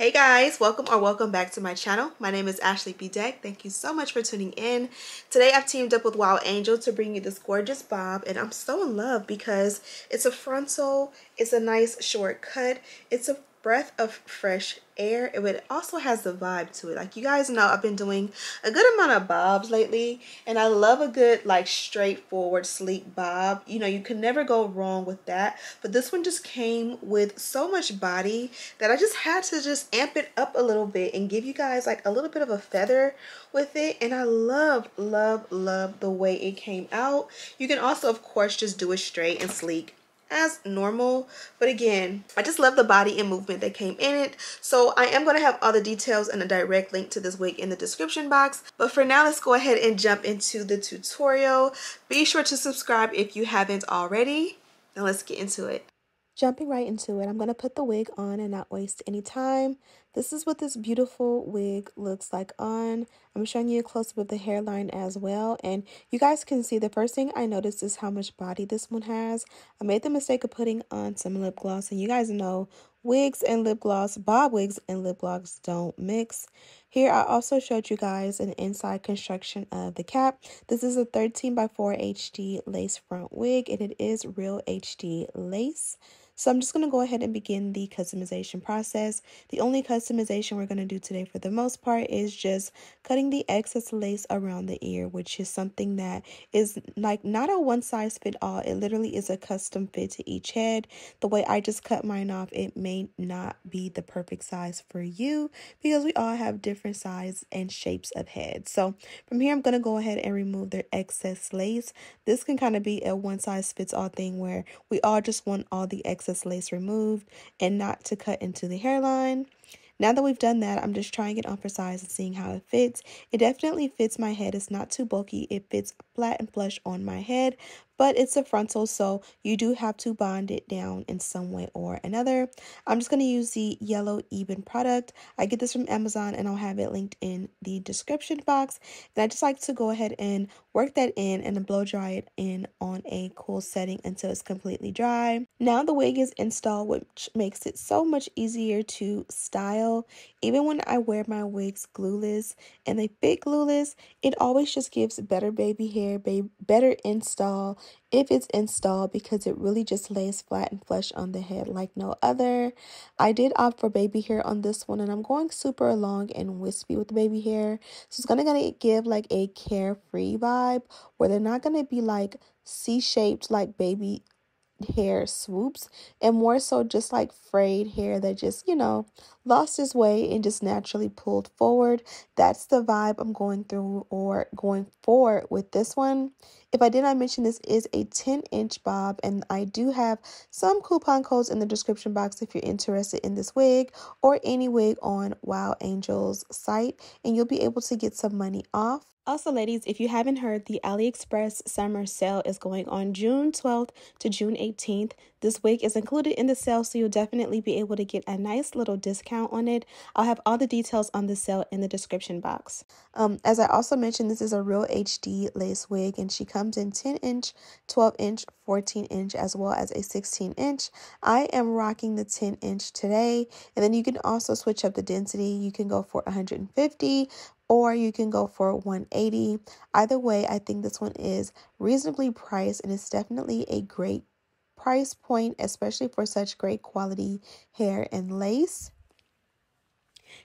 Hey guys, welcome or welcome back to my channel. My name is Ashley Bedeck. Thank you so much for tuning in. Today I've teamed up with Wow Angel to bring you this gorgeous bob and I'm so in love because it's a frontal, it's a nice short cut, it's a breath of fresh air. It also has the vibe to it. Like you guys know I've been doing a good amount of bobs lately and I love a good like straightforward sleek bob. You know you can never go wrong with that. But this one just came with so much body that I just had to just amp it up a little bit and give you guys like a little bit of a feather with it. And I love love love the way it came out. You can also of course just do it straight and sleek as normal. But again i just love the body and movement that came in it. So i am going to have all the details and a direct link to this wig in the description box. But for now let's go ahead and jump into the tutorial. Be sure to subscribe if you haven't already. Now let's get into it jumping right into it i'm going to put the wig on and not waste any time this is what this beautiful wig looks like on. I'm showing you a close-up of the hairline as well. And you guys can see the first thing I noticed is how much body this one has. I made the mistake of putting on some lip gloss. And you guys know wigs and lip gloss, bob wigs and lip gloss don't mix. Here I also showed you guys an inside construction of the cap. This is a 13 by 4 HD lace front wig and it is real HD lace. So I'm just going to go ahead and begin the customization process. The only customization we're going to do today for the most part is just cutting the excess lace around the ear, which is something that is like not a one size fit all. It literally is a custom fit to each head. The way I just cut mine off, it may not be the perfect size for you because we all have different size and shapes of heads. So from here, I'm going to go ahead and remove the excess lace. This can kind of be a one size fits all thing where we all just want all the excess excess lace removed and not to cut into the hairline. Now that we've done that, I'm just trying it on for size and seeing how it fits. It definitely fits my head. It's not too bulky. It fits flat and flush on my head, but it's a frontal, so you do have to bond it down in some way or another. I'm just going to use the Yellow Ebin product. I get this from Amazon and I'll have it linked in the description box. And I just like to go ahead and work that in and blow dry it in on a cool setting until it's completely dry. Now the wig is installed, which makes it so much easier to style. Even when I wear my wigs glueless and they fit glueless, it always just gives better baby hair, better install if it's installed because it really just lays flat and flush on the head like no other. I did opt for baby hair on this one and I'm going super long and wispy with the baby hair. So it's gonna, gonna give like a carefree vibe where they're not gonna be like C-shaped like baby hair swoops and more so just like frayed hair that just, you know, lost its way and just naturally pulled forward. That's the vibe I'm going through or going forward with this one. If I did not mention this is a 10 inch bob and I do have some coupon codes in the description box if you're interested in this wig or any wig on Wow Angel's site and you'll be able to get some money off. Also, ladies, if you haven't heard, the AliExpress summer sale is going on June 12th to June 18th. This wig is included in the sale, so you'll definitely be able to get a nice little discount on it. I'll have all the details on the sale in the description box. Um, as I also mentioned, this is a real HD lace wig, and she comes in 10 inch, 12 inch, 14 inch, as well as a 16 inch. I am rocking the 10 inch today, and then you can also switch up the density. You can go for 150, or you can go for 180 either way i think this one is reasonably priced and it's definitely a great price point especially for such great quality hair and lace.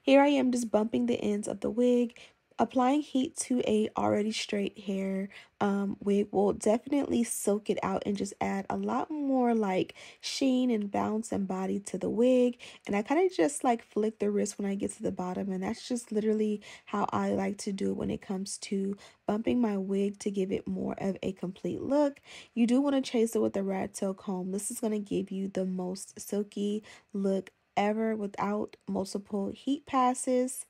Here i am just bumping the ends of the wig applying heat to a already straight hair um, wig will definitely soak it out and just add a lot more like sheen and bounce and body to the wig and I kind of just like flick the wrist when I get to the bottom and that's just literally how I like to do it when it comes to bumping my wig to give it more of a complete look. You do want to chase it with a rat tail comb. This is going to give you the most silky look ever without multiple heat passes.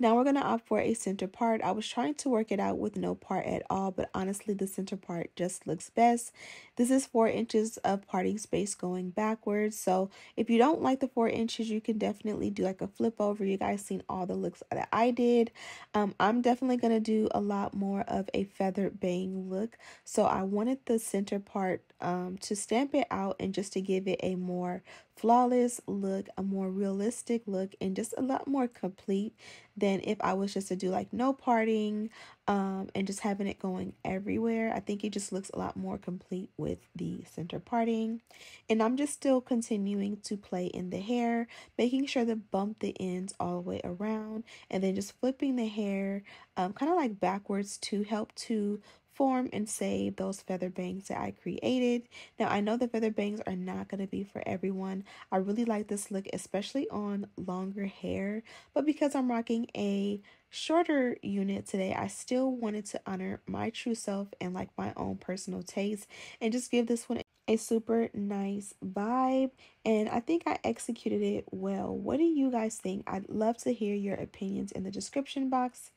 Now we're going to opt for a center part. I was trying to work it out with no part at all, but honestly the center part just looks best. This is 4 inches of parting space going backwards. So if you don't like the 4 inches, you can definitely do like a flip over. You guys seen all the looks that I did. Um, I'm definitely going to do a lot more of a feather bang look. So I wanted the center part um, to stamp it out and just to give it a more flawless look, a more realistic look, and just a lot more complete than if I was just to do like no parting um, and just having it going everywhere. I think it just looks a lot more complete with the center parting. And I'm just still continuing to play in the hair, making sure to bump the ends all the way around and then just flipping the hair um, kind of like backwards to help to form and save those feather bangs that I created. Now, I know the feather bangs are not going to be for everyone. I really like this look, especially on longer hair. But because I'm rocking a shorter unit today, I still wanted to honor my true self and like my own personal taste and just give this one a super nice vibe and I think I executed it well. What do you guys think? I'd love to hear your opinions in the description box.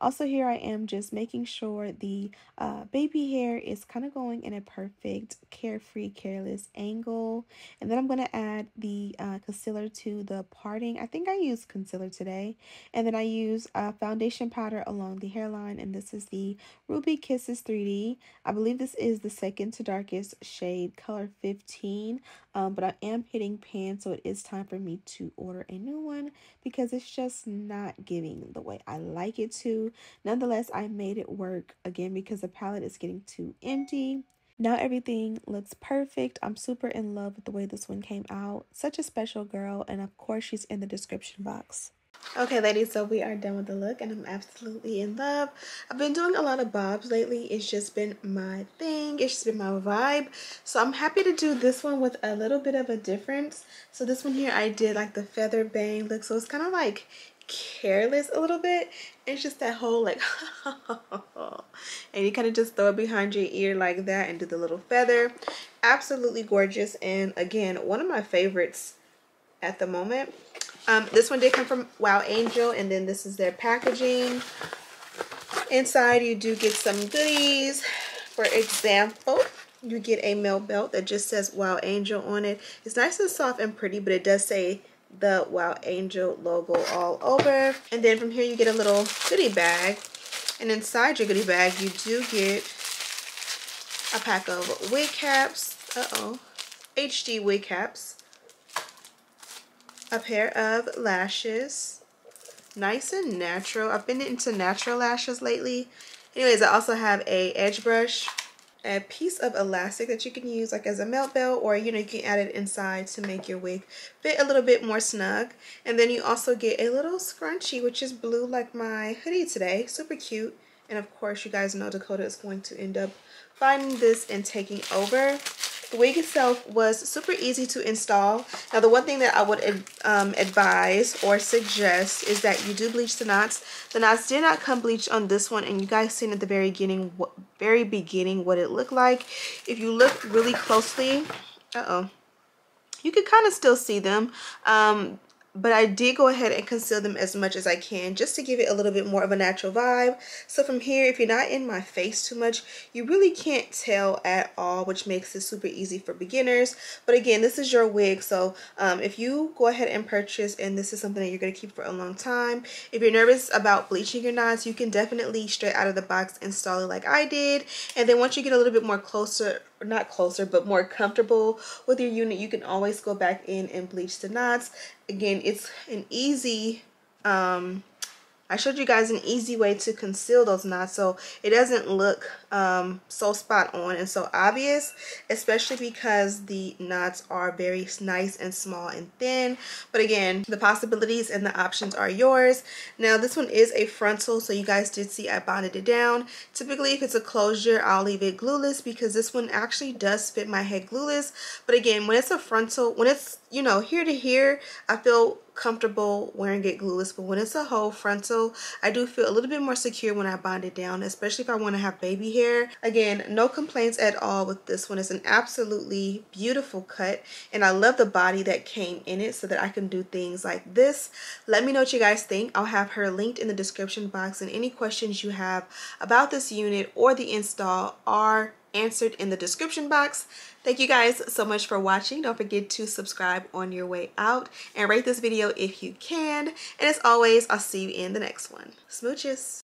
Also here I am just making sure the uh, baby hair is kind of going in a perfect carefree careless angle. And then I'm going to add the uh, concealer to the parting. I think I used concealer today. And then I use uh, foundation powder along the hairline. And this is the Ruby Kisses 3D. I believe this is the second to darkest shade color 15. Um, but I am hitting pan so it is time for me to order a new one because it's just not giving the way I like it to. Nonetheless, I made it work again because the palette is getting too empty. Now everything looks perfect. I'm super in love with the way this one came out. Such a special girl. And of course, she's in the description box. Okay, ladies, so we are done with the look and I'm absolutely in love. I've been doing a lot of bobs lately. It's just been my thing. It's just been my vibe. So I'm happy to do this one with a little bit of a difference. So this one here, I did like the feather bang look. So it's kind of like careless a little bit. It's just that whole like, and you kind of just throw it behind your ear like that and do the little feather. Absolutely gorgeous. And again, one of my favorites at the moment. Um, this one did come from Wow Angel, and then this is their packaging. Inside, you do get some goodies. For example, you get a melt belt that just says Wow Angel on it. It's nice and soft and pretty, but it does say the Wow Angel logo all over. And then from here you get a little goodie bag. And inside your goodie bag you do get a pack of wig caps. Uh-oh. HD wig caps. A pair of lashes. Nice and natural. I've been into natural lashes lately. Anyways, I also have a edge brush a piece of elastic that you can use like as a melt belt or you know you can add it inside to make your wig fit a little bit more snug and then you also get a little scrunchie which is blue like my hoodie today super cute and of course you guys know Dakota is going to end up finding this and taking over the wig itself was super easy to install. Now the one thing that I would um, advise or suggest is that you do bleach the knots. The knots did not come bleached on this one and you guys seen at the very beginning what very beginning what it looked like. If you look really closely, uh-oh, you can kind of still see them. Um, but I did go ahead and conceal them as much as I can just to give it a little bit more of a natural vibe. So from here, if you're not in my face too much, you really can't tell at all, which makes it super easy for beginners. But again, this is your wig, so um, if you go ahead and purchase and this is something that you're going to keep for a long time, if you're nervous about bleaching your knots, you can definitely straight out of the box install it like I did. And then once you get a little bit more closer not closer but more comfortable with your unit. You can always go back in and bleach the knots. Again it's an easy um I showed you guys an easy way to conceal those knots so it doesn't look um, so spot on and so obvious, especially because the knots are very nice and small and thin. But again, the possibilities and the options are yours. Now this one is a frontal, so you guys did see I bonded it down. Typically, if it's a closure, I'll leave it glueless because this one actually does fit my head glueless. But again, when it's a frontal, when it's, you know, here to here, I feel comfortable wearing it glueless but when it's a whole frontal I do feel a little bit more secure when I bind it down especially if I want to have baby hair again no complaints at all with this one it's an absolutely beautiful cut and I love the body that came in it so that I can do things like this let me know what you guys think I'll have her linked in the description box and any questions you have about this unit or the install are answered in the description box. Thank you guys so much for watching. Don't forget to subscribe on your way out and rate this video if you can. And as always, I'll see you in the next one. Smooches.